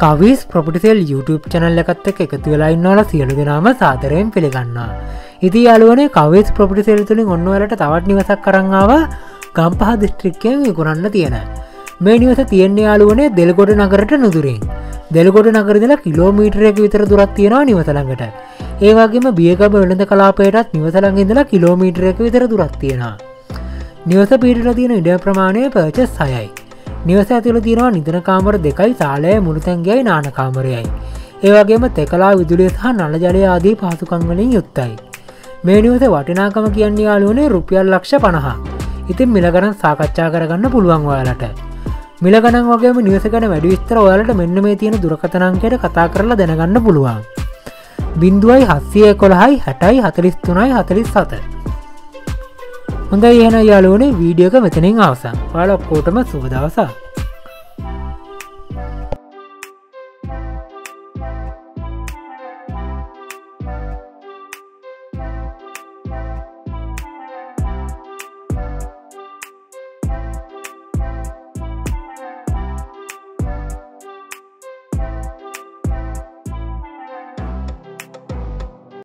කවිස් ප්‍රපටිසෙල් YouTube channel එකත් එක එකතු වෙලා ඉන්නවල සියලු දෙනාම සාතරයෙන් පිළිගන්නා. ඉති යාලුවනේ කවිස් ප්‍රපටිසෙල් තුළින් ඔන්නවලට තවත් නිවසක් කරංාව ගම්පහ දිස්ත්‍රික්කයෙන් විකුණන්න තියෙන. මේ නිවස තියෙන්නේ යාලුවනේ දෙල්ගොඩ නගරට නුදුරින්. දෙල්ගොඩ නගරදලා කිලෝමීටරයක විතර දුරත් තියෙනවා නිවසළඟට. ඒවාගේම බියගම වෙළඳ කලාපයටත් නිවසළඟඉදලා කිලෝමීටරයක විතර දුරත් තියෙනවා. නිවස පිටල තියෙන ඉඩ ප්‍රමාණය පර්චස් සයයි. නිවස ඇතුළ තියෙනවා නිදන කාමර දෙකයි සාලය මුළුතැන්ගේයි නානකාමරයයි. ඒවගේම තෙකලා විදුලිය සහ නල ජලය ආදී පහසුකංවලින් යුත්තයි. මේ නිවස වටිනාකම කියන්න යාලුවනේ රුපියල් ලක්ෂ පණහා. ඉතින් මිලගරන් සාකච්ඡා කරගන්න පුළුවන් ඔයාලට. මිලගන වගේ නිවසකට වැඩි විස්තර ඔයාලට මෙන්න මේ තියෙන දුරකතනංකයට කතා කරලා දැනගන්න පුළුවන්. බින්දුවයි හස්සිය කොළහයි හැටයි හතලිස්තුනයි හතලිස් සත. හොඳ ඒන යාලුවනේ වීඩියෝක මෙතනින් අවසන් පාලොක්කෝටම සුබදවසා.